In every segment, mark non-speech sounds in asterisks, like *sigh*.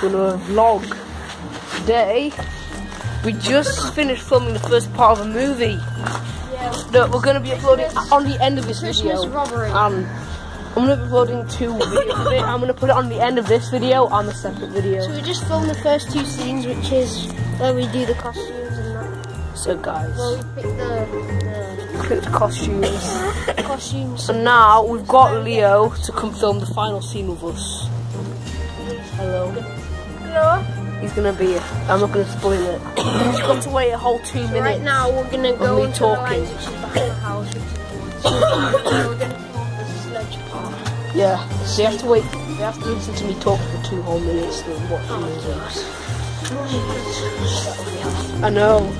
to another vlog. Today, we just finished filming the first part of a movie Yeah. that we're going to be uploading on the end of this Christmas video. robbery. Um, I'm going to be uploading two videos of it. I'm going to put it on the end of this video on the separate video. So we just filmed the first two scenes, which is where we do the costumes and that. So guys, Well, we picked the, pick the costumes. costumes. And now we've got Leo to come film the final scene with us. Hello. Hello. He's gonna be. I'm not gonna spoil it. *coughs* He's got to wait a whole two minutes. Right now, *coughs* we're gonna go into talking. the lines, which is behind the house, which is the we're gonna film the sledge part. Yeah. So you have to wait. You have to listen to me talk for two whole minutes to watch oh, the movie. I know.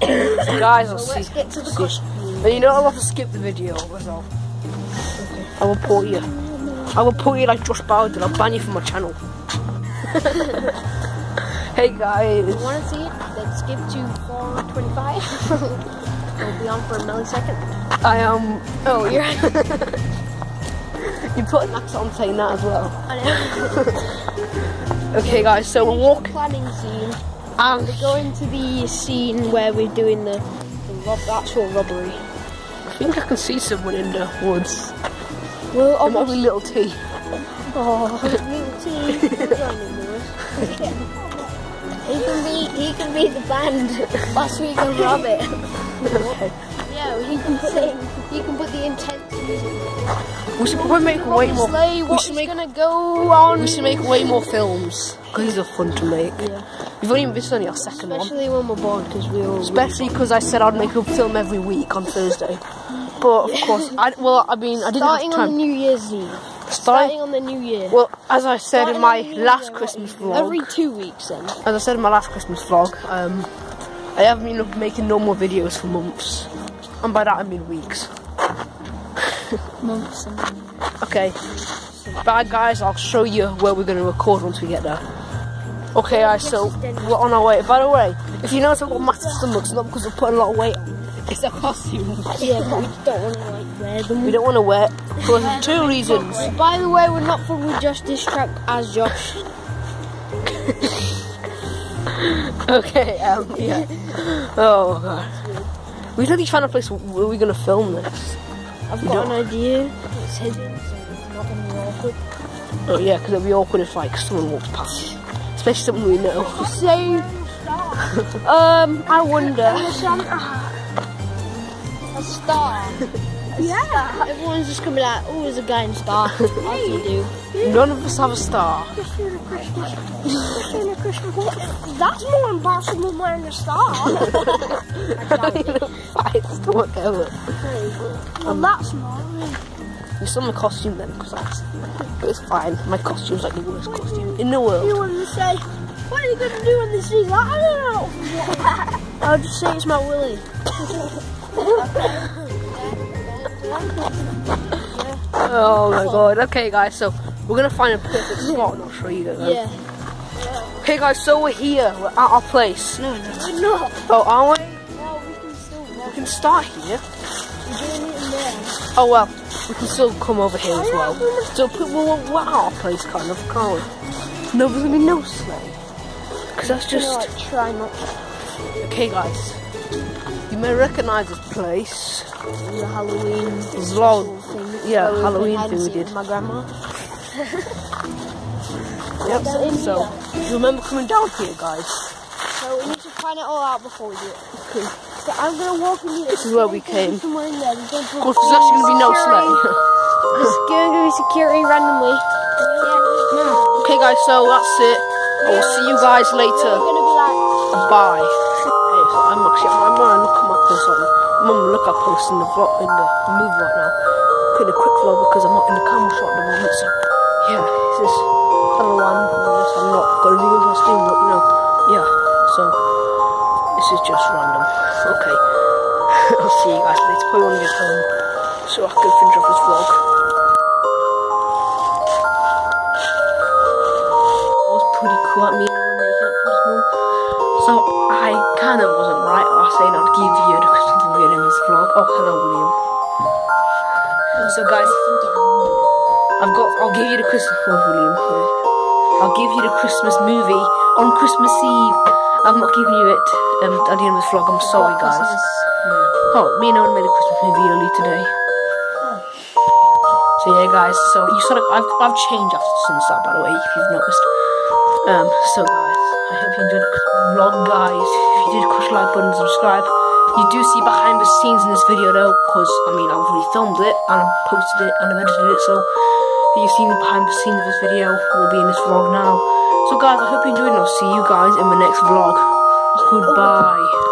*coughs* Guys, I'll So see. let's get to the costume. But you know, I'll have to skip the video as well. I will put you. I will put you like Josh Bowden. I'll ban you from my channel. *laughs* hey guys. If you want to see it, then skip to 425. we'll *laughs* be on for a millisecond. I am. oh, you're. *laughs* you put an accent on saying that as well. I know. Okay, guys. So we're walking. planning scene. And we're going to the scene where we're doing the, the rob, actual robbery. I think I can see someone in the woods. Well, It might be little T. Oh, little T. What's wrong with Lewis? He can be he can be the band whilst we can rob it. Yeah, he can put the he can put the intent. We should probably make way more. Slay, We should make. gonna go on? We should make way more films because these are fun to make. Yeah. We've only this is only our second one. Especially when we're bored because we all. Especially because I said I'd make a film every week on Thursday. But of course, I well, I mean, I didn't starting have on the time. New Year's Eve. Starting, Starting on the New Year. well, as I said Starting in my on the New last Year, Christmas vlog, Every two weeks then. as I said in my last Christmas vlog, um, I haven't been making normal videos for months, and by that I mean weeks. *laughs* Months and Okay, bye guys. I'll show you where we're going to record once we get there. Okay, guys. So we're on our way. By the way, if you notice I've got massive stomachs, not because we're putting a lot of weight on. It's a costume. Yeah, but we don't want to like wear them. We don't want to wear for two reasons. By the way, we're not from We Just Diss Track as Josh. *laughs* Okay, um, yeah. Oh god. We're really found a place where are we're gonna film this. I've You got don't- an idea. It's hidden, so it's not going to be awkward. Oh yeah, because it'd be awkward if like someone walks past, especially someone we know. So, *laughs* um, I wonder. A star. *laughs* Yeah. Everyone's just gonna be like, oh, there's a guy in Star. *laughs* As you do. None of us have a star. *laughs* That's more embarrassing than wearing a star. Fights to work out. well, that's not. You saw my costume then, because that's. But it's fine. My costume's like the worst costume in the world. You want to say, what are you going to do when this is? I don't know. I'll just say it's my Willie. Oh my god. Okay, guys. So we're gonna find a perfect spot, and I'll show you guys. Yeah. Okay, guys. So we're here. We're at our place. No, no. We're not. Oh, aren't we? No, we can still walk. We can start here. We're doing it in there. Oh well, we can still come over here as oh, well. So put well, we're at our place, kind of, can't we? No, there's gonna be no sleigh. Because that's Just just like, try not to. Okay, guys. You may recognise this place. The Halloween Vlog. thing. Yeah, we Halloween thing we did. My grandma. *laughs* Yep. So you remember coming down here, guys? So we need to find it all out before we do it. Okay. So I'm gonna walk in here. This is where we came. Somewhere in there. There's gonna be Of course, there's actually gonna be no sleigh. There's gonna be security randomly. Yeah. okay, guys. So that's it. I will see you guys later. Bye. Hey, so I'm actually I'm gonna look at my post right now. I'm gonna look at post in the vlog in the move right now. Putting a quick vlog because I'm not in the camera shot at the moment. So yeah, this is another one. Unless I'm not gonna be interesting, but you know, yeah. So this is just random. Okay. *laughs* I'll see you guys later. Probably when I get home, so I can finish off this vlog. Kind of wasn't right. I was saying I'd give you the Christmas movie in this vlog. Oh, hello, William. So guys, I've got. I'll give you the Christmas movie, William. I'll give you the Christmas movie on Christmas Eve. I'm not giving you it um, at the end of this vlog. I'm sorry, guys. Oh, me and Owen made a Christmas movie early today. So yeah, guys. So you saw I've I've changed after since that, by the way, if you've noticed. Um, so guys, I hope you enjoyed the vlog, guys. If you did, push like button, and subscribe. You do see behind the scenes in this video though, because I mean I've already filmed it and I posted it and I edited it, so you've seen the behind the scenes of this video will be in this vlog now. So guys, I hope you enjoyed and I'll see you guys in the next vlog. Goodbye.